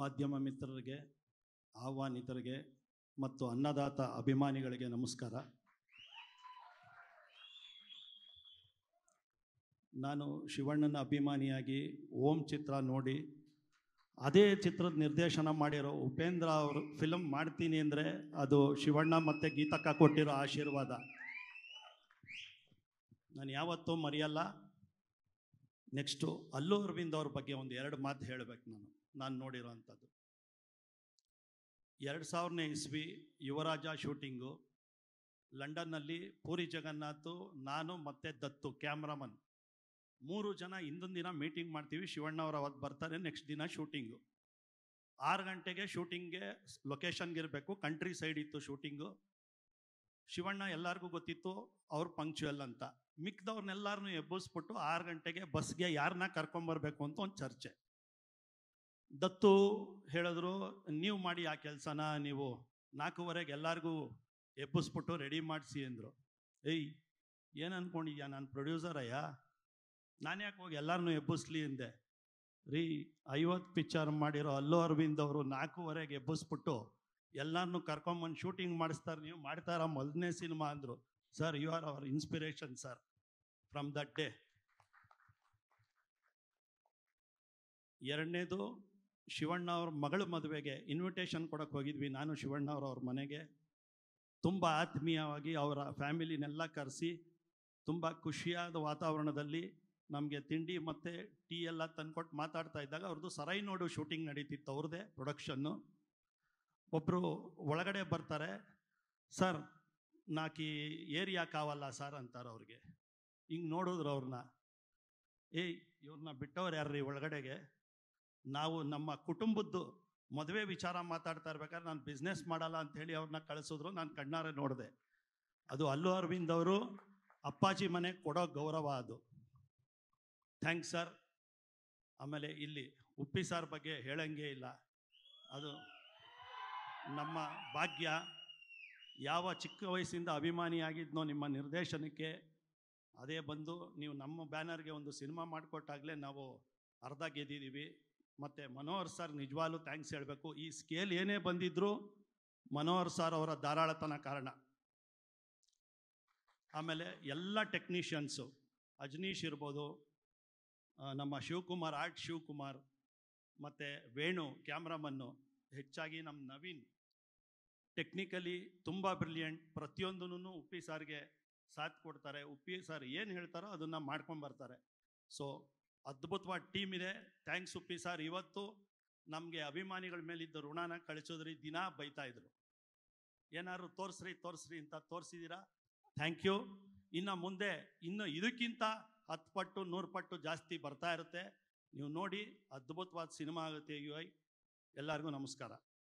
ಮಾಧ್ಯಮ ಮಿತ್ರರಿಗೆ, ಆಹ್ವಾನಿತರಿಗೆ ಮತ್ತು ಅನ್ನದಾತ ಅಭಿಮಾನಿಗಳಿಗೆ ನಮಸ್ಕಾರ. ನಾನು ಶಿವಣ್ಣನ ಅಭಿಮಾನಿಯಾಗಿ ಓಂ ಚಿತ್ರ ನೋಡಿ, ಅದೇ ಚಿತ್ರದ ನಿರ್ದೇಶನ ಮಾಡಿರೋ ಉಪೇಂದ್ರ ಅವರು ಫಿಲಮ್ ಮಾಡ್ತೀನಿ ಅಂದರೆ ಅದು ಶಿವಣ್ಣ ಮತ್ತು ಗೀತಕ್ಕ ಕೊಟ್ಟಿರೋ ಆಶೀರ್ವಾದ. ನಾನು ಯಾವತ್ತೂ ಮರೆಯಲ್ಲ. ನೆಕ್ಸ್ಟು ಅಲ್ಲೂ ಅರವಿಂದ್ ಅವ್ರ ಬಗ್ಗೆ ಒಂದು ಎರಡು ಮಾತು ಹೇಳಬೇಕು ನಾನು. ನಾನು ನೋಡಿರೋ ಅಂಥದ್ದು ಎರಡು ಸಾವಿರನೇ ಇಸ್ವಿ ಯುವರಾಜ ಶೂಟಿಂಗು. ಲಂಡನ್ನಲ್ಲಿ ಪೂರಿ ಜಗನ್ನಾಥ್, ನಾನು ಮತ್ತೆ ದತ್ತು, ಕ್ಯಾಮ್ರಾಮನ್. ಮೂರು ಜನ ಹಿಂದೊಂದು ದಿನ ಮೀಟಿಂಗ್ ಮಾಡ್ತೀವಿ, ಶಿವಣ್ಣ ಅವತ್ತು ಬರ್ತಾರೆ, ನೆಕ್ಸ್ಟ್ ದಿನ ಶೂಟಿಂಗು. ಆರು ಗಂಟೆಗೆ ಶೂಟಿಂಗ್ಗೆ ಲೊಕೇಶನ್ಗೆ ಇರಬೇಕು ಕಂಟ್ರಿ ಸೈಡ್ ಇತ್ತು ಶೂಟಿಂಗು. ಶಿವಣ್ಣ ಎಲ್ಲರಿಗೂ ಗೊತ್ತಿತ್ತು, ಅವ್ರು ಪಂಕ್ಚುಯಲ್ ಅಂತ. ಮಿಕ್ದವ್ರನ್ನೆಲ್ಲರನ್ನೂ ಎಬ್ಬಿಸ್ಬಿಟ್ಟು ಆರು ಗಂಟೆಗೆ ಬಸ್ಗೆ ಯಾರನ್ನ ಕರ್ಕೊಂಬರ್ಬೇಕು ಅಂತ ಒಂದು ಚರ್ಚೆ. ದತ್ತು ಹೇಳಿದ್ರು, ನೀವು ಮಾಡಿ ಆ ಕೆಲಸನ ನೀವು ನಾಲ್ಕೂವರೆಗೆ ಎಲ್ಲರಿಗೂ ಎಬ್ಬಿಸ್ಬಿಟ್ಟು ರೆಡಿ ಮಾಡಿಸಿ ಅಂದರು. ಏಯ್, ಏನು ಅನ್ಕೊಂಡಿದ್ಯಾ? ನಾನು ಪ್ರೊಡ್ಯೂಸರ್ ಅಯ್ಯ? ನಾನು ಯಾಕೆ ಹೋಗಿ ಎಲ್ಲರನ್ನೂ ಎಬ್ಬಿಸ್ಲಿ? ಅಂದೆ. ರೀ, ಐವತ್ತು ಪಿಕ್ಚರ್ ಮಾಡಿರೋ ಅಲ್ಲು ಅರವಿಂದ್ ಅವರು ನಾಲ್ಕೂವರೆಗೆ ಎಬ್ಬಿಸ್ಬಿಟ್ಟು ಎಲ್ಲರನ್ನೂ ಕರ್ಕೊಂಬಂದು ಶೂಟಿಂಗ್ ಮಾಡಿಸ್ತಾರೆ ನೀವು, ಮಾಡ್ತಾರ ಮೊದಲನೇ ಸಿನಿಮಾ ಅಂದರು. Sir you are our inspiration sir from that day ಎರಡನೇದು ಶಿವಣ್ಣ ಅವ್ರ ಮಗಳ ಮದುವೆಗೆ ಇನ್ವಿಟೇಷನ್ ಕೊಡಕ್ಕೆ ಹೋಗಿದ್ವಿ. ನಾನು ಶಿವಣ್ಣ ಅವ್ರ ಮನೆಗೆ. ತುಂಬ ಆತ್ಮೀಯವಾಗಿ ಅವರ ಫ್ಯಾಮಿಲಿನೆಲ್ಲ ಕರೆಸಿ, ತುಂಬ ಖುಷಿಯಾದ ವಾತಾವರಣದಲ್ಲಿ ನಮಗೆ ತಿಂಡಿ ಮತ್ತು ಟೀ ಎಲ್ಲ ತಂದ್ಕೊಟ್ಟು ಮಾತಾಡ್ತಾ ಇದ್ದಾಗ ಅವ್ರದ್ದು ಸರೈ ನೋಡು ಶೂಟಿಂಗ್ ನಡೀತಿತ್ತು ಅವ್ರದ್ದೇ ಪ್ರೊಡಕ್ಷನ್ನು ಒಬ್ಬರು ಒಳಗಡೆ ಬರ್ತಾರೆ, ಸರ್, ನಾಕಿ ಏರಿಯಾ ಕಾವಲ್ಲ ಸರ್ ಅಂತಾರೆ ಅವ್ರಿಗೆ. ಹಿಂಗೆ ನೋಡಿದ್ರು ಅವ್ರನ್ನ ಏಯ್ ಇವ್ರನ್ನ ಬಿಟ್ಟವ್ರು ಯಾರ್ರೀ ಒಳಗಡೆಗೆ? ನಾವು ನಮ್ಮ ಕುಟುಂಬದ್ದು ಮದುವೆ ವಿಚಾರ ಮಾತಾಡ್ತಾ ಇರ್ಬೇಕಾದ್ರೆ ನಾನು ಬಿಸ್ನೆಸ್ ಮಾಡಲ್ಲ ಅಂತ ಹೇಳಿ ಅವ್ರನ್ನ ಕಳಿಸಿದ್ರು, ನಾನು ಕಣ್ಣಾರೆ ನೋಡಿದೆ. ಅದು ಅಲ್ಲು ಅರವಿಂದ್ ಅವರು ಅಪ್ಪಾಜಿ ಮನೆ ಕೊಡೋ ಗೌರವ ಅದು. ಥ್ಯಾಂಕ್ಸ್ ಸರ್ ಆಮೇಲೆ ಇಲ್ಲಿ ಉಪ್ಪಿ ಸಾರ್ ಬಗ್ಗೆ ಹೇಳಂಗೆ ಇಲ್ಲ. ಅದು ನಮ್ಮ ಭಾಗ್ಯ ಯಾವ ಚಿಕ್ಕ ವಯಸ್ಸಿಂದ ಅಭಿಮಾನಿಯಾಗಿದ್ನೋ ನಿಮ್ಮ ನಿರ್ದೇಶನಕ್ಕೆ ಅದೇ ಬಂದು ನೀವು ನಮ್ಮ ಬ್ಯಾನರ್ಗೆ ಒಂದು ಸಿನಿಮಾ ಮಾಡಿಕೊಟ್ಟಾಗಲೇ ನಾವು ಅರ್ಧ ಗೆದ್ದಿದ್ದೀವಿ. ಮತ್ತು ಮನೋಹರ್ ಸರ್ ನಿಜವಾಗ್ಲೂ ಥ್ಯಾಂಕ್ಸ್ ಹೇಳಬೇಕು. ಈ ಸ್ಕೇಲ್ ಏನೇ ಬಂದಿದ್ರೂ ಮನೋಹರ್ ಸರ್ ಅವರ ಧಾರಾಳತನ ಕಾರಣ. ಆಮೇಲೆ ಎಲ್ಲ ಟೆಕ್ನಿಷಿಯನ್ಸು ಅಜನೀಶ್ ಇರ್ಬೋದು ನಮ್ಮ ಶಿವಕುಮಾರ್ ಆರ್ಟ್ ಶಿವಕುಮಾರ್, ಮತ್ತು ವೇಣು, ಕ್ಯಾಮ್ರಾಮನ್ನು, ಹೆಚ್ಚಾಗಿ ನಮ್ಮ ನವೀನ್. ಟೆಕ್ನಿಕಲಿ ತುಂಬ ಬ್ರಿಲಿಯಂಟ್ ಪ್ರತಿಯೊಂದೂ ಉಪ್ಪಿ ಸಾರ್ಗೆ ಸಾಥ್ ಕೊಡ್ತಾರೆ. ಉಪ್ಪಿ ಸರ್ ಏನು ಹೇಳ್ತಾರೋ ಅದನ್ನು ಮಾಡ್ಕೊಂಬರ್ತಾರೆ ಸೊ ಅದ್ಭುತವಾದ ಟೀಮ್ ಇದೆ. ಥ್ಯಾಂಕ್ಸ್ ಉಪ್ಪಿ ಸರ್ ಇವತ್ತು ನಮಗೆ ಅಭಿಮಾನಿಗಳ ಮೇಲಿದ್ದ ಋಣನ ಕಳಿಸೋದ್ರಿ. ದಿನ ಬೈತಾ ಇದ್ರು. ಏನಾದ್ರು ತೋರಿಸ್ರಿ ತೋರಿಸ್ರಿ ಅಂತ ತೋರಿಸಿದ್ದೀರಾ ಥ್ಯಾಂಕ್ ಯು ಇನ್ನು ಮುಂದೆ, ಇನ್ನು ಇದಕ್ಕಿಂತ ಹತ್ತು ಪಟ್ಟು ನೂರು ಪಟ್ಟು ಜಾಸ್ತಿ ಬರ್ತಾ ಇರುತ್ತೆ. ನೀವು ನೋಡಿ, ಅದ್ಭುತವಾದ ಸಿನಿಮಾ ಆಗುತ್ತೆ ಯು ಐ ಎಲ್ಲರಿಗೂ ನಮಸ್ಕಾರ.